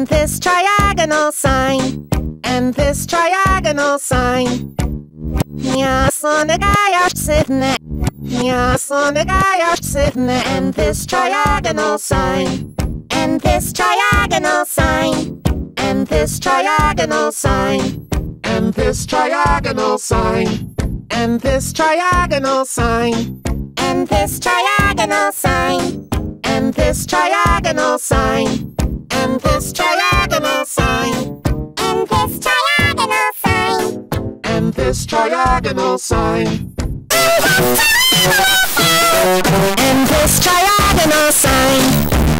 and this triagonal sign, and this triagonal sign. Nyasonegayashsitne, Nyasonegayashsitne, and this triagonal sign, and this triagonal sign, and this triagonal sign, and this triagonal sign, and this triagonal sign, and this triagonal sign, and this triagonal sign, and this triagonal sign,